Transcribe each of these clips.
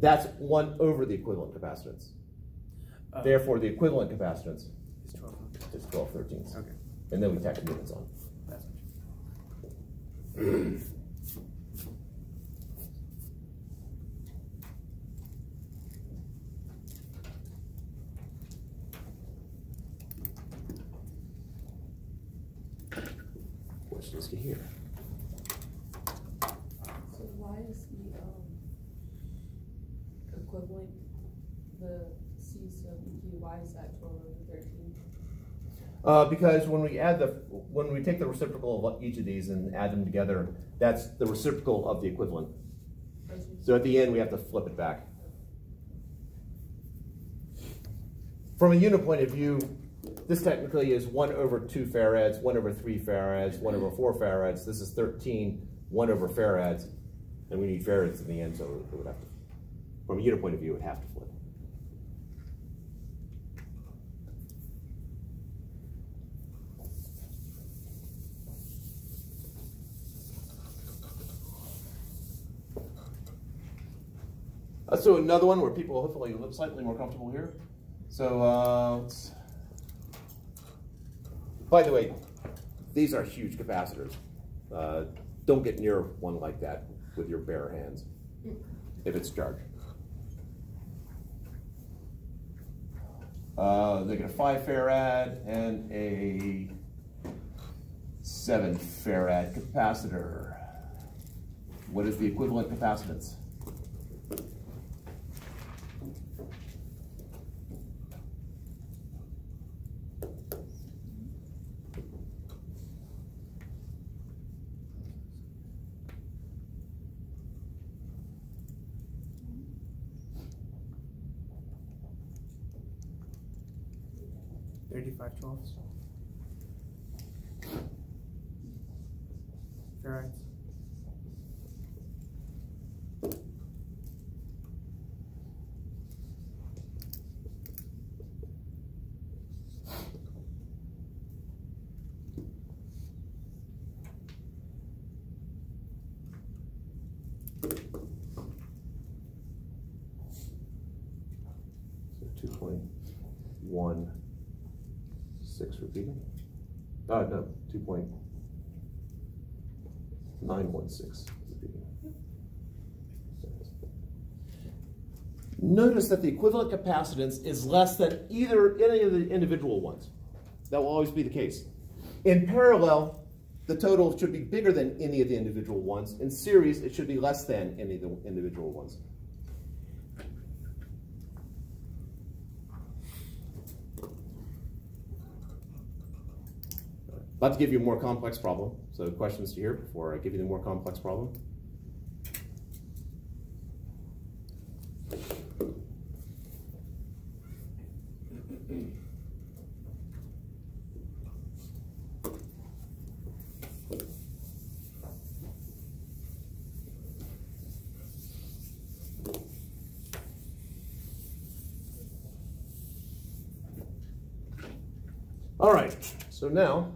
That's one over the equivalent capacitance. Uh, Therefore, the equivalent capacitance It's 12 hundred. is 12 thirteenths. Okay. And then we tack units on. That's what Questions to hear? So why is the, um, equivalent, the C sub EQ, why is that twelve over thirteen? Uh, because when we add the, when we take the reciprocal of each of these and add them together, that's the reciprocal of the equivalent. So at the end, we have to flip it back. From a unit point of view, this technically is one over two farads, one over three farads, one over four farads. This is 13, one over farads. And we need farads in the end, so it would have to, from a unit point of view, it would have to flip. Let's do another one where people hopefully look slightly more comfortable here. So, uh, by the way, these are huge capacitors. Uh, don't get near one like that with your bare hands if it's charged. Uh, they get a five farad and a seven farad capacitor. What is the equivalent capacitance? Farads. So two point one Uh, no, two point nine one six repeating. Notice that the equivalent capacitance is less than either any of the individual ones. That will always be the case. In parallel, the total should be bigger than any of the individual ones. In series, it should be less than any of the individual ones. About to give you a more complex problem. So questions to hear before I give you the more complex problem? All right, so now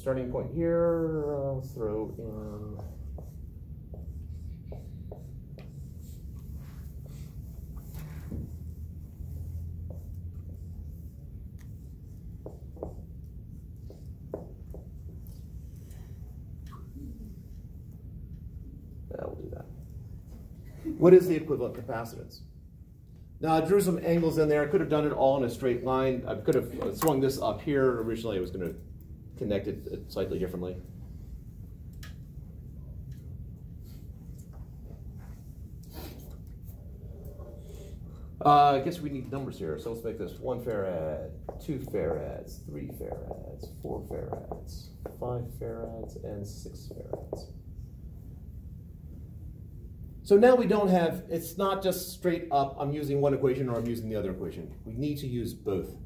starting point here. I'll throw in. Yeah, we'll do that. What is the equivalent capacitance? Now I drew some angles in there. I could have done it all in a straight line. I could have swung this up here. Originally I was going to connect it slightly differently. Uh, I guess we need numbers here. So let's make this one farad, two farads, three farads, four farads, five farads, and six farads. So now we don't have, it's not just straight up, I'm using one equation or I'm using the other equation. We need to use both.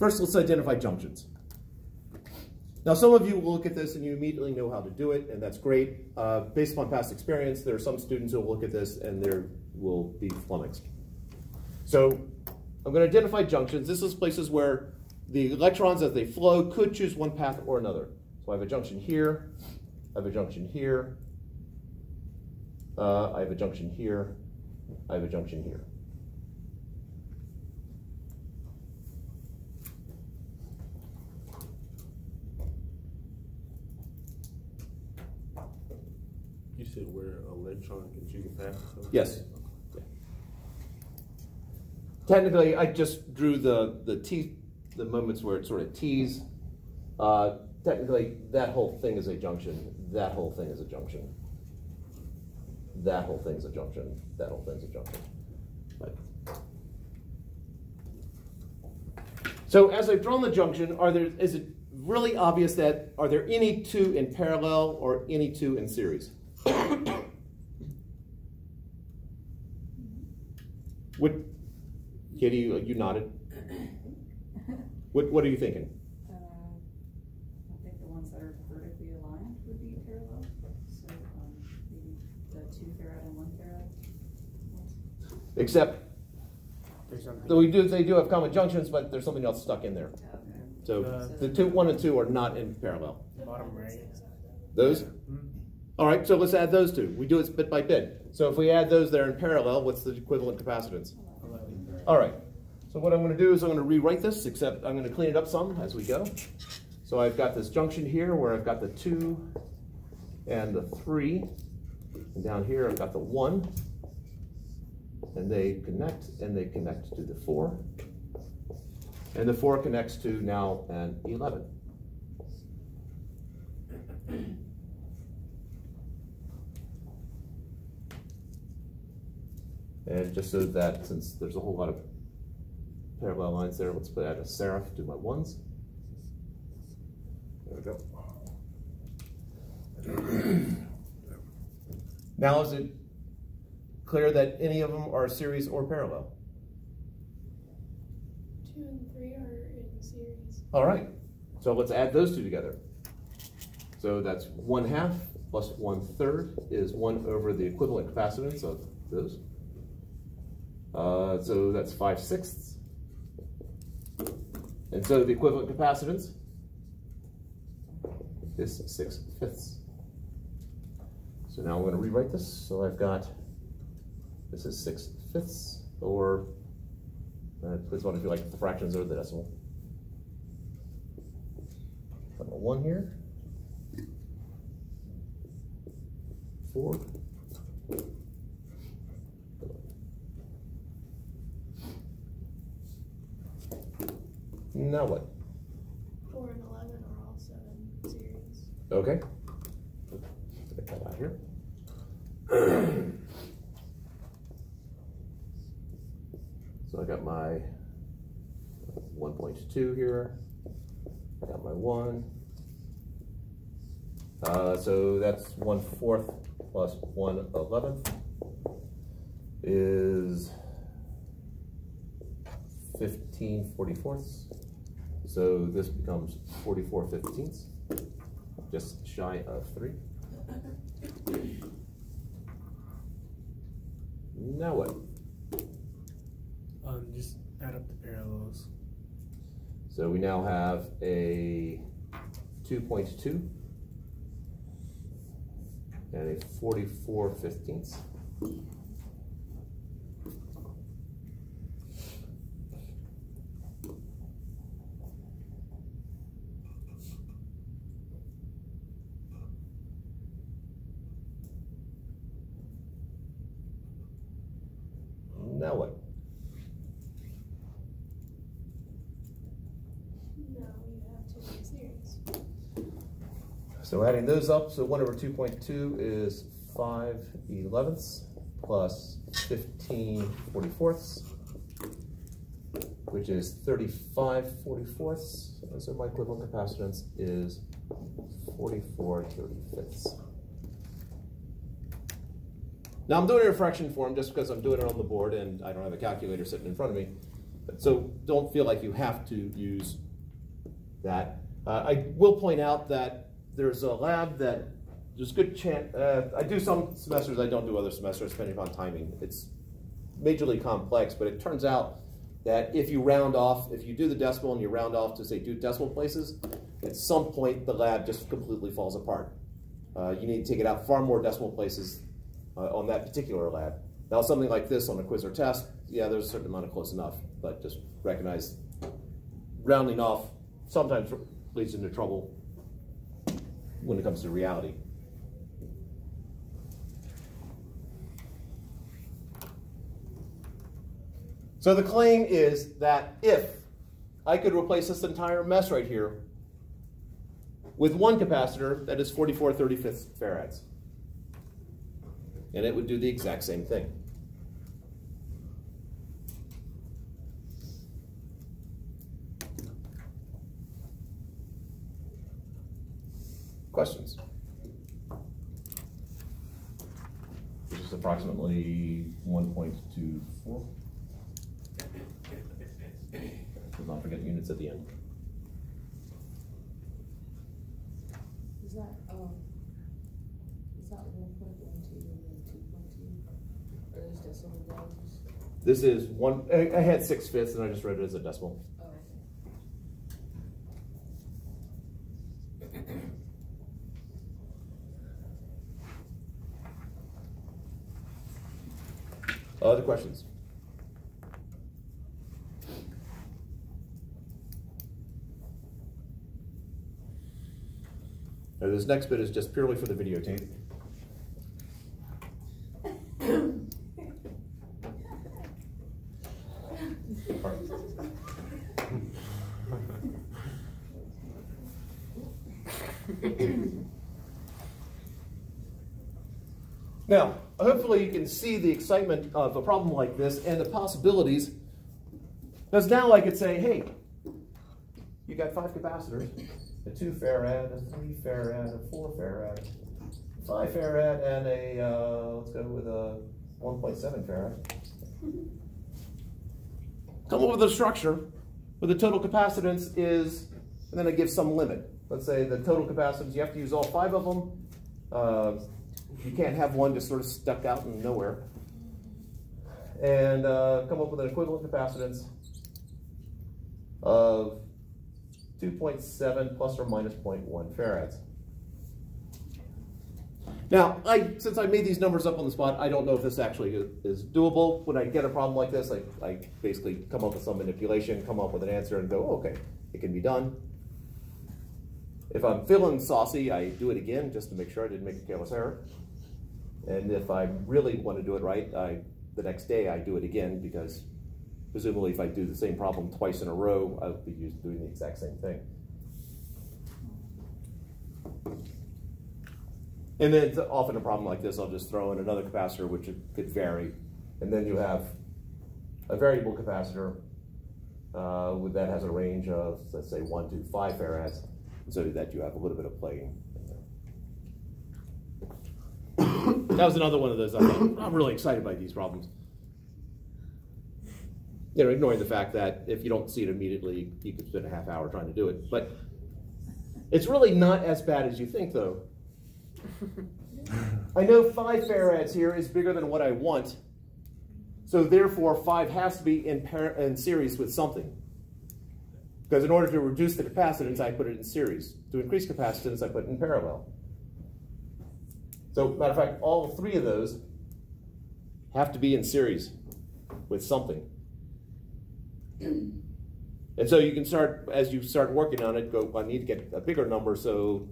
First, let's identify junctions. Now, some of you will look at this and you immediately know how to do it, and that's great. Uh, based upon past experience, there are some students who will look at this and they will be flummoxed. So I'm going to identify junctions. This is places where the electrons, as they flow, could choose one path or another. So I have a junction here, I have a junction here, Uh, I have a junction here, I have a junction here. You said where Yes. Technically, I just drew the, the T, the moments where it sort of Ts. Uh, technically, that whole thing is a junction, that whole thing is a junction. That whole thing's a junction, that whole thing's a junction. But- So as I've drawn the junction, are there, is it really obvious that, are there any two in parallel or any two in series? What, Katie, you you nodded. What, what are you thinking? Uh, I think the ones that are vertically aligned would be parallel, so, um, maybe the two farad and one farad. Except, There's something. though we do, they do have common junctions, but there's something else stuck in there. Okay. So Uh, the two, one and two are not in parallel. Bottom right. Those? Hmm? All right, so let's add those two. We do it bit by bit. So if we add those there in parallel, what's the equivalent capacitance? All right, so what I'm gonna do is I'm gonna rewrite this, except I'm gonna clean it up some as we go. So I've got this junction here where I've got the two and the three. And down here, I've got the one. And they connect, and they connect to the four. And the four connects to now an eleven. And just so that, since there's a whole lot of parallel lines there, let's put out a serif to my ones. There we go. Now is it clear that any of them are series or parallel? Two and three are in series. All right, so let's add those two together. So that's one half plus one third is one over the equivalent capacitance of those. Uh, so that's five sixths. And so the equivalent capacitance is six fifths. So now I'm going to rewrite this. So I've got, this is six fifths, or uh, please one if you like the fractions or the decimal. Got my one here. Four. Now what? Four and eleven are all seven series. Okay. Get that out here. So I got my one point two here. I got my one. Uh, so that's one fourth plus one eleventh is fifteen forty fourths. So this becomes forty-four fifteenths just shy of three. Now what? Um, just add up the parallels. So we now have a two point two and a forty-four fifteenths. Now what? No, you have two in series. Adding those up, so one over two point two is five elevenths plus fifteen forty-fourths, which is thirty-five forty-fourths. So my equivalent capacitance is forty-four thirty-fifths. Now I'm doing it in fraction form just because I'm doing it on the board and I don't have a calculator sitting in front of me. So don't feel like you have to use that. Uh, I will point out that there's a lab that there's good chance. Uh, I do some semesters, I don't do other semesters, depending upon timing. It's majorly complex, but it turns out that if you round off, if you do the decimal and you round off to say two decimal places, at some point the lab just completely falls apart. Uh, you need to take it out far more decimal places uh, on that particular lab. Now, something like this on a quiz or test, yeah, there's a certain amount of close enough, but just recognize rounding off sometimes leads into trouble when it comes to reality. So the claim is that if I could replace this entire mess right here with one capacitor that is 44 35 farads, and it would do the exact same thing. Questions? This is approximately 1.24. Let's not forget units at the end. Is that, um, is that one point one two and then two point two? Or is that some of? This is one, I, I had six fifths and I just read it as a decimal. Oh, okay. Other questions? Now, this next bit is just purely for the videotape. Now, hopefully you can see the excitement of a problem like this and the possibilities. Because now I could say, hey, you got five capacitors, a two farad, a three farad, a four farad, five farad, and a, uh, let's go with a 1.7 farad. Come up with a structure where the total capacitance is, and then I give some limit. Let's say the total capacitance, you have to use all five of them. Uh, you can't have one just sort of stuck out in nowhere. And uh, come up with an equivalent capacitance of 2.7 plus or minus 0.1 farads. Now, I, since I made these numbers up on the spot, I don't know if this actually is doable. When I get a problem like this, I, I basically come up with some manipulation, come up with an answer, and go, okay, it can be done. If I'm feeling saucy, I do it again just to make sure I didn't make a careless error. And if I really want to do it right, I, the next day I do it again because presumably if I do the same problem twice in a row, I'll be doing the exact same thing. And then often a problem like this, I'll just throw in another capacitor which could vary. And then you have a variable capacitor uh, that has a range of, let's say, one to five farads, so that you have a little bit of playing. That was another one of those. I'm, I'm really excited by these problems. You know, ignoring the fact that if you don't see it immediately, you could spend a half hour trying to do it. But it's really not as bad as you think, though. I know five farads here is bigger than what I want, so therefore five has to be in, in series with something. Because in order to reduce the capacitance, I put it in series. To increase capacitance, I put it in parallel. So, matter of fact, all three of those have to be in series with something. And so you can start, as you start working on it, go, I need to get a bigger number, so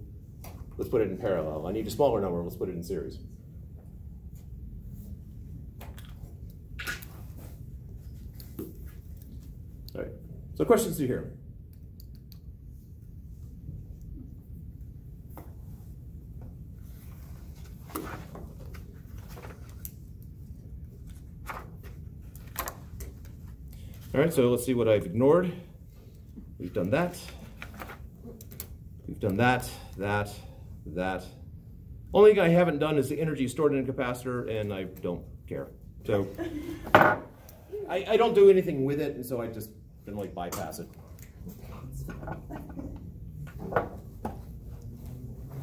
let's put it in parallel. I need a smaller number, let's put it in series. All right, so questions to here? All right, so let's see what I've ignored. We've done that. We've done that, that, that. Only thing I haven't done is the energy stored in a capacitor, and I don't care. So I, I don't do anything with it, and so I just generally bypass it.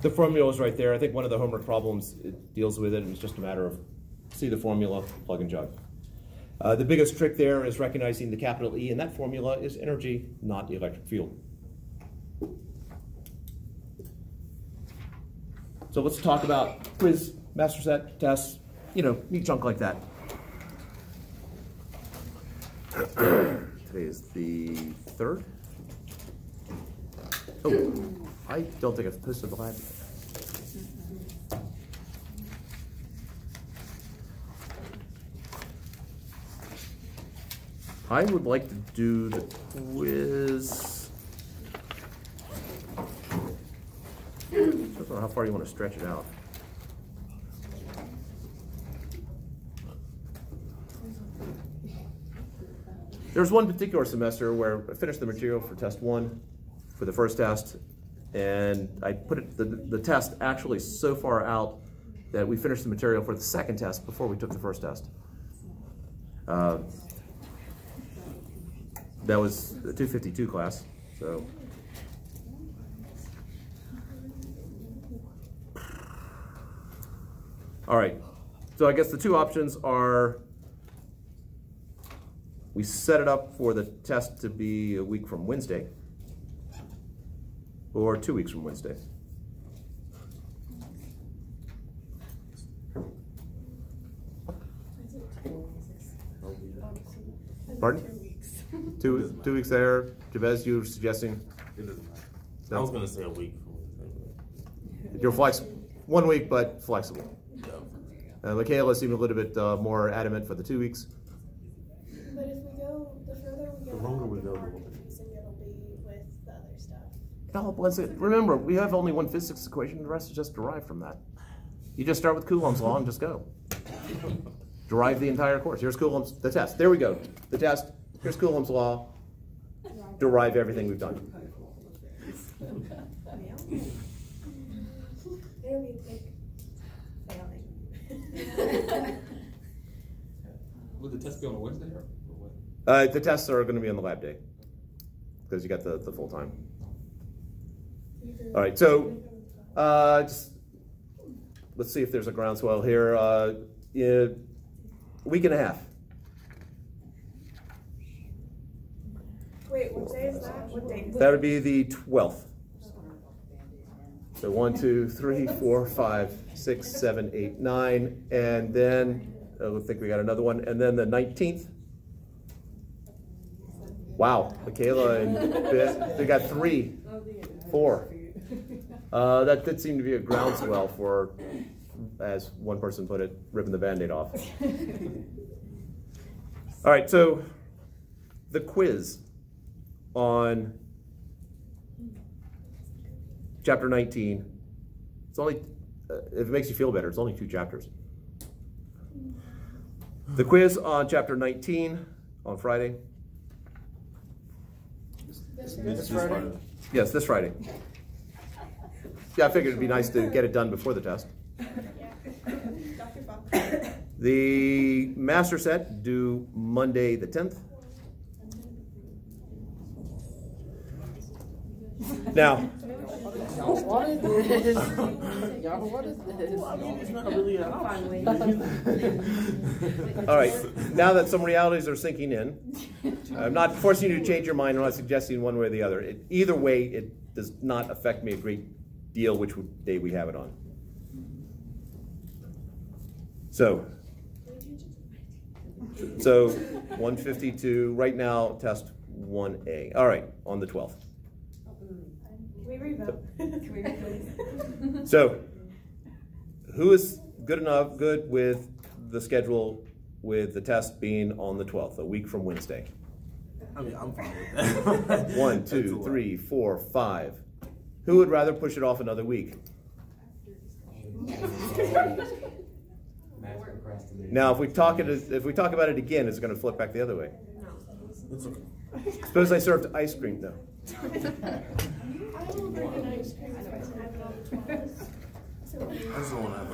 The formula is right there. I think one of the homework problems deals with it, and it's just a matter of see the formula, plug and jug. Uh, the biggest trick there is recognizing the capital E, and that formula is energy, not electric field. So let's talk about quiz, master set, tests, you know, neat junk like that. Today is the third. Oh, I don't think I've posted the lab yet. I would like to do the quiz. How far you want to stretch it out. There was one particular semester where I finished the material for test one, for the first test, and I put it, the, the test actually so far out that we finished the material for the second test before we took the first test. Uh, That was the two fifty-two class, so. All right, so I guess the two options are we set it up for the test to be a week from Wednesday or two weeks from Wednesday. Pardon? Two, two weeks there. Jabez, you were suggesting It doesn't matter. I was gonna say a week. from you're flex, one week, but flexible. Wednesday. Uh, Michaela seemed a little bit uh, more adamant for the two weeks. But if we go, the further we go, The longer we go, more the more- confusing it'll be with the other stuff. It all blends in. Remember, we have only one physics equation, the rest is just derived from that. You just start with Coulomb's law and just go. Derive the entire course. Here's Coulomb's, the test. There we go. The test. Here's Coulomb's law. Derive everything we've done. Would the test be on a Wednesday or or what? Uh, the tests are going to be on the lab day because you got the, the full time. All right, so uh, just, let's see if there's a groundswell here. Uh, yeah, week and a half. Wait, what day is that? What day? That would be the 12th. So one, two, three, four, five, six, seven, eight, nine, and then, uh, I think we got another one, and then the 19th. Wow, Michaela and Beth, they got three, four. Uh, that did seem to be a groundswell for, as one person put it, ripping the Band-Aid off. All right, so the quiz on chapter 19. It's only, uh, if it makes you feel better, it's only two chapters. The quiz on chapter 19 on Friday. This Friday? Yes, this Friday. Yeah, I figured it'd be nice to get it done before the test. The master set due Monday the 10th. Now, Y'all this. Y'all wanted this. It's not really an option. all right, now that some realities are sinking in, I'm not forcing you to change your mind, I'm not suggesting one way or the other. It- Either way, it does not affect me a great deal which day we have it on. So, so 152, right now, test 1A. All right, on the 12th. Can we revote? Can we replace? So, who is good enough, good with the schedule with the test being on the 12th, a week from Wednesday? I mean, I'm fine with that. One, That's two, a lot. three, four, five. Who would rather push it off another week? Now, if we talk it, if we talk about it again, it's going to flip back the other way. It's okay. Suppose I served ice cream though. I will bring an ice cream if I have it on the twelfth. I just don't have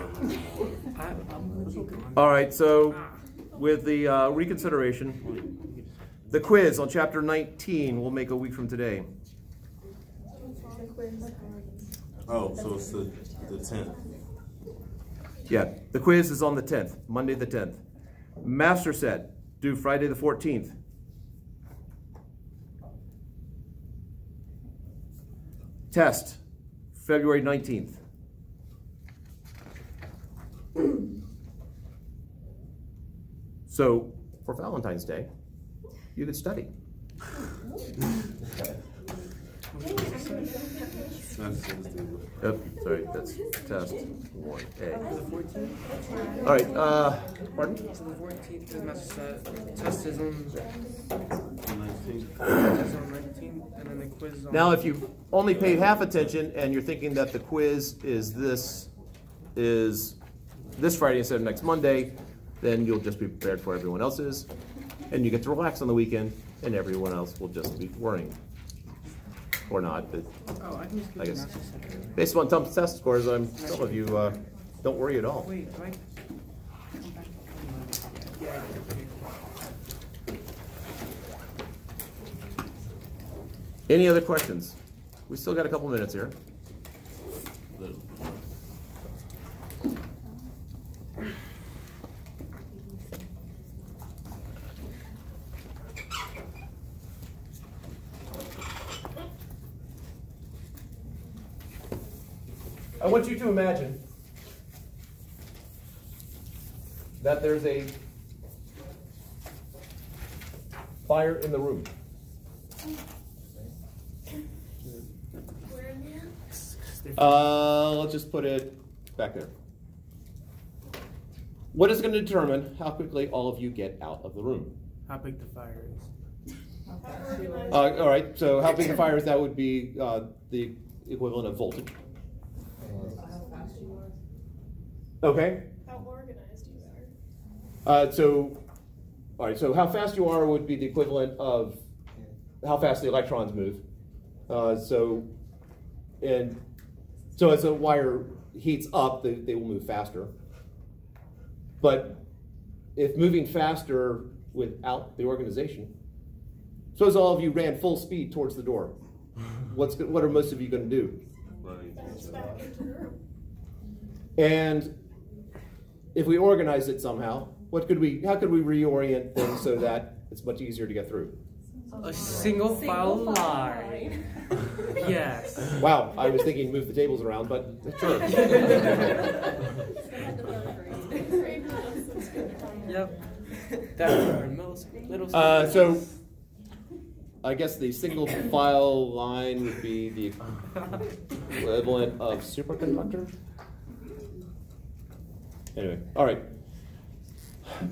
a. All right, so with the uh, reconsideration, the quiz on chapter 19 will make a week from today. Oh, so it's the, the tenth. Yeah, the quiz is on the 10th, Monday the 10th. Master set due Friday the 14th. Test February 19th. So for Valentine's Day, you could study. Yep, sorry, that's test one A. All right, uh, pardon? The fourteenth is not set, test test is on nineteenth, and then the quiz is on. Now, if you only paid half attention and you're thinking that the quiz is this, is this Friday instead of next Monday, then you'll just be prepared for everyone else's. And you get to relax on the weekend and everyone else will just be worrying. Or not, but Oh, I can I guess. based on Tom's test scores, I'm, some of you, uh, don't worry at all. Wait, do I? come back? Yeah, I did, okay. Any other questions? We still got a couple minutes here. I want you to imagine that there's a fire in the room. Where now? Uh, let's just put it back there. What is going to determine how quickly all of you get out of the room? How big the fire is. How organized? Uh, all right, so how big the fire is that would be uh, the equivalent of voltage. How fast you are? Okay, How organized you are? uh, so, all right, so how fast you are would be the equivalent of how fast the electrons move. Uh, so, and so as the wire heats up, they, they will move faster. But if moving faster without the organization, suppose all of you ran full speed towards the door. What's what are most of you going to do? And if we organize it somehow, what could we? How could we reorient things so that it's much easier to get through? A single file line. Yes. Wow, I was thinking move the tables around, but sure. Grade that's good. Yep. That's our middle school, middle school. Uh, so I guess the single file line would be the equivalent of superconductor. Anyway, all right.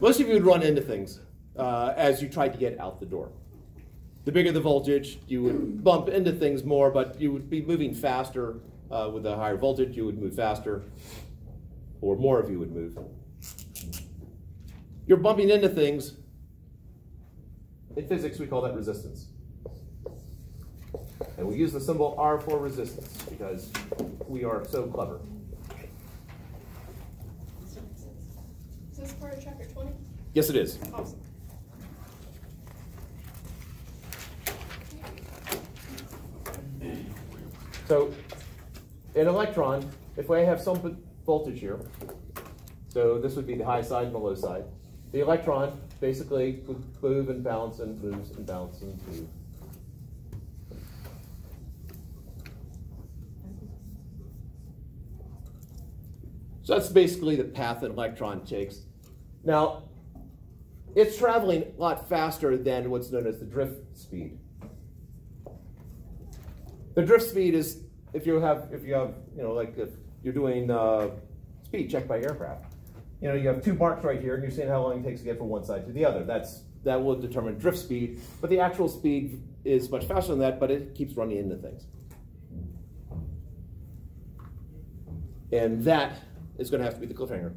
Most of you would run into things uh, as you tried to get out the door. The bigger the voltage, you would bump into things more, but you would be moving faster uh, with a higher voltage. You would move faster, or more of you would move. You're bumping into things. In physics, we call that resistance. And we use the symbol R for resistance because we are so clever. Is this part of chapter twenty? Yes, it is. Awesome. So, an electron, if I have some voltage here, so this would be the high side and the low side, the electron basically would move and bounce and moves and bounce and move. So that's basically the path an electron takes. Now, it's traveling a lot faster than what's known as the drift speed. The drift speed is if you have if you have you know like if you're doing uh, speed check by aircraft. You know you have two marks right here, and you're seeing how long it takes to get from one side to the other. That's that will determine drift speed, but the actual speed is much faster than that, but it keeps running into things. And that is going to have to be the cliffhanger.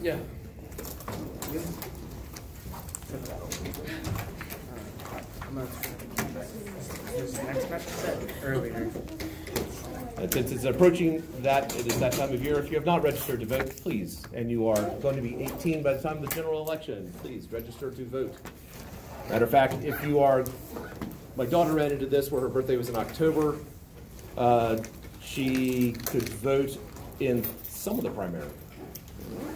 Yeah. Match earlier. Since it's approaching that, it is that time of year. If you have not registered to vote, please, and you are going to be 18 by the time of the general election, please register to vote. Matter of fact, if you are, my daughter ran into this where her birthday was in October. Uh, she could vote in some of the primary.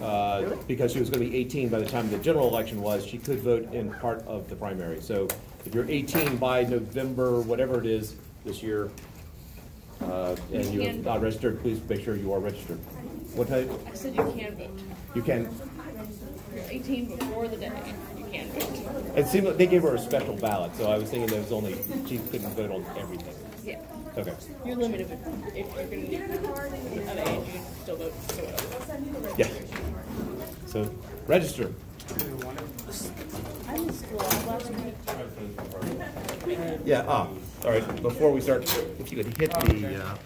Uh, because she was going to be 18 by the time the general election was, she could vote in part of the primary. So if you're 18 by November, whatever it is this year, uh, and you're can not registered, please make sure you are registered. What type? I said you can vote. You can, If you're eighteen before the day, you can vote. it seemed like they gave her a special ballot, so I was thinking there was only, she couldn't vote on everything. Yeah. Okay, You're limited, if you're gonna need an age, you can still vote. So whatever. yeah. So, register. I was school last week. Yeah, ah, all right, before we start, if you could hit the, uh,